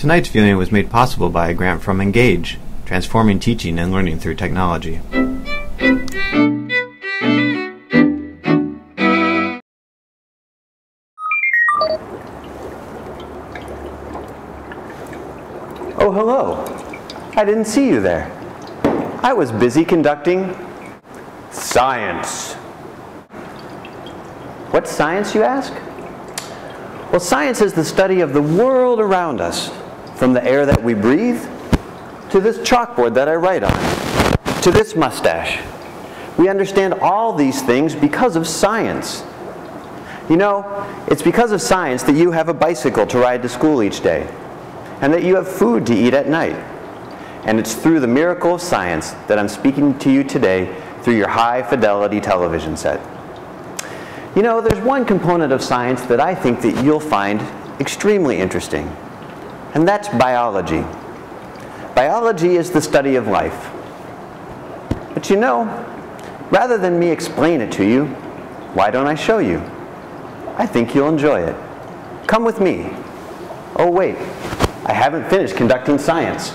Tonight's viewing was made possible by a grant from Engage, transforming teaching and learning through technology. Oh, hello. I didn't see you there. I was busy conducting science. What science, you ask? Well, science is the study of the world around us, from the air that we breathe, to this chalkboard that I write on, to this mustache. We understand all these things because of science. You know, it's because of science that you have a bicycle to ride to school each day, and that you have food to eat at night. And it's through the miracle of science that I'm speaking to you today through your high fidelity television set. You know, there's one component of science that I think that you'll find extremely interesting, and that's biology. Biology is the study of life. But you know, rather than me explain it to you, why don't I show you? I think you'll enjoy it. Come with me. Oh wait, I haven't finished conducting science.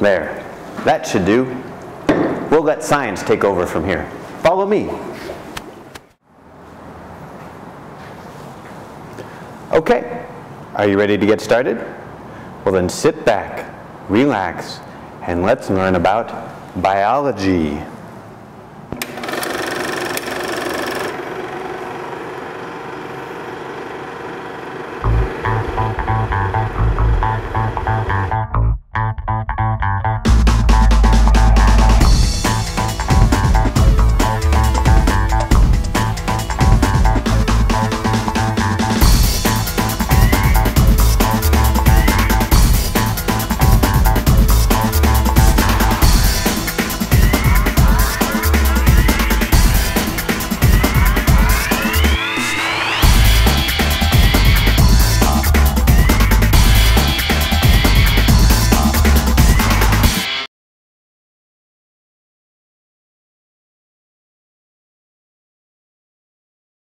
There, that should do. We'll let science take over from here. Follow me. Okay, are you ready to get started? Well then sit back, relax, and let's learn about biology.